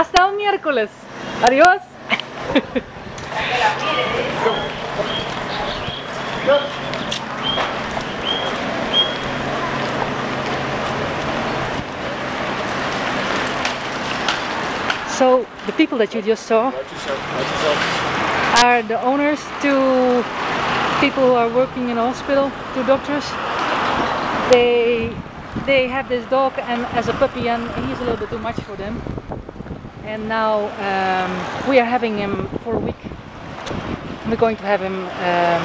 Hasta un miércoles. Adiós. So the people that you just saw are the owners, to people who are working in hospital, two doctors. They they have this dog and as a puppy and he's a little bit too much for them. And now um, we are having him for a week. We're going to have him um,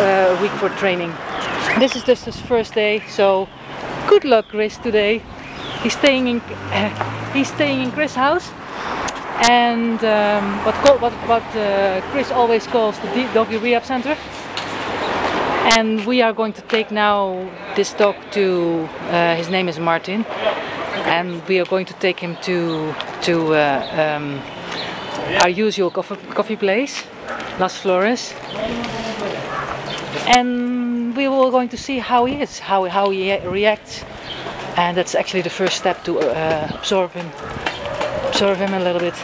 a week for training. This is just his first day, so good luck, Chris. Today, he's staying in he's staying in Chris' house, and um, what what what uh, Chris always calls the doggy rehab center. And we are going to take now this dog to. Uh, his name is Martin, and we are going to take him to to uh, um, our usual coffee, coffee place, Las Flores. And we were going to see how he is, how, how he reacts. And that's actually the first step to uh, absorb him, absorb him a little bit.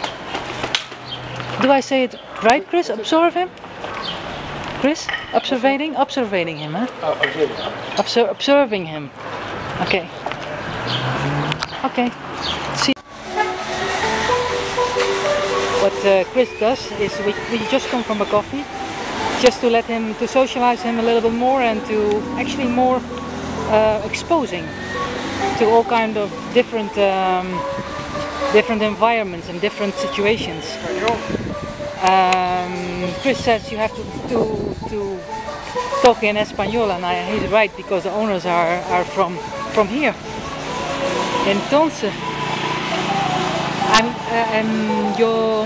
Do I say it right, Chris? Absorb him? Chris? Observing? Observing him, huh? Obser- observing him. Okay. Okay. See. What uh, Chris does is we, we just come from a coffee, just to let him to socialize him a little bit more and to actually more uh, exposing to all kind of different um, different environments and different situations. Um, Chris says you have to to, to talk in Espanol, and I, he's right because the owners are, are from from here. Entonces, uh, um, yo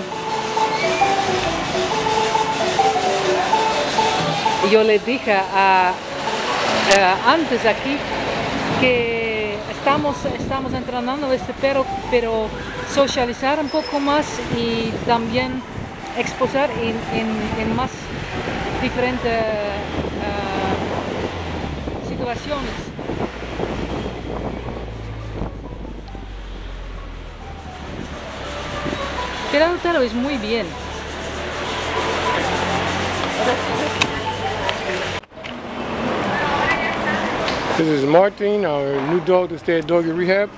yo le dije a, a- antes aquí que estamos estamos entrenando este perro pero socializar un poco más y también exposar en, en- más diferentes eh, situaciones Pero es muy bien. This is Martin, our new dog to stay at Doggy Rehab.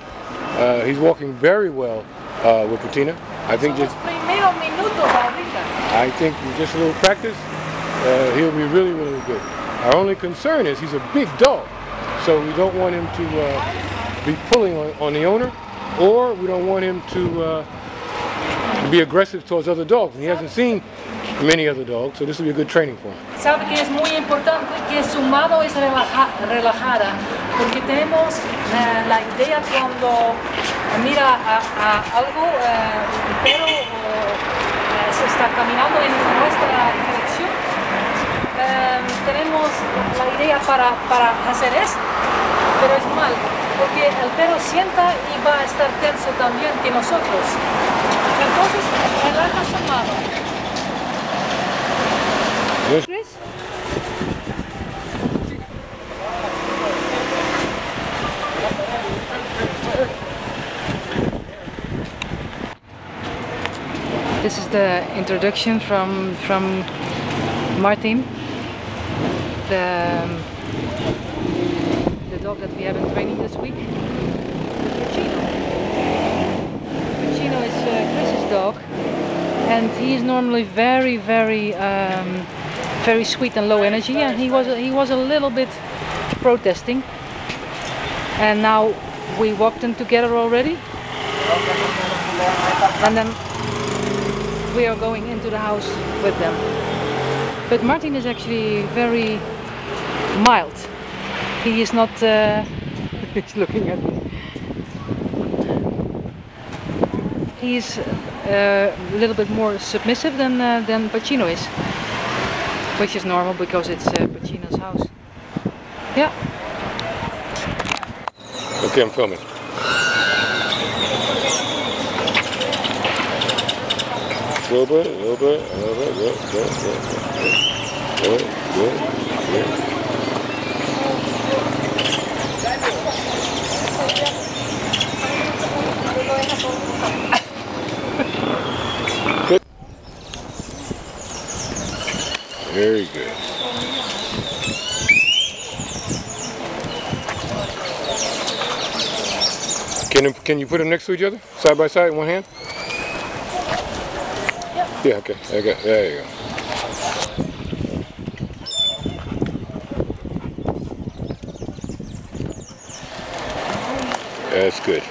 Uh, he's walking very well uh, with Pacino. I think just primeros minutos ahorita. I think with just a little practice, uh, he'll be really, really good. Our only concern is he's a big dog, so we don't want him to uh, be pulling on, on the owner, or we don't want him to uh, be aggressive towards other dogs. And he hasn't seen many other dogs, so this will be a good training for him. Sabe que es muy importante que su mano es relaja- relajada, porque tenemos eh, la idea cuando mira a, algo, eh, un perro o eh, se está caminando en nuestra dirección, eh, tenemos la idea para, para hacer esto, pero es mal, porque el perro sienta y va a estar tenso también que nosotros. Entonces? This is the introduction from from Martin, the um, the dog that we have in training this week. Pacino. Pacino is uh, Chris's dog, and he is normally very, very, um, very sweet and low energy. And he was he was a little bit protesting, and now we walked in together already, and then we are going into the house with them. But Martin is actually very mild. He is not. Uh, he's looking at me. He's uh, a little bit more submissive than uh, than Pacino is, which is normal because it's uh, Pacino's house. Yeah. Okay, I'm filming. A little bit, a little bit, a little bit, good, good, good, good, good, good. Very good. Can, can you put them next to each other, side by side, in one hand? Yeah, okay. okay. there you go. That's good.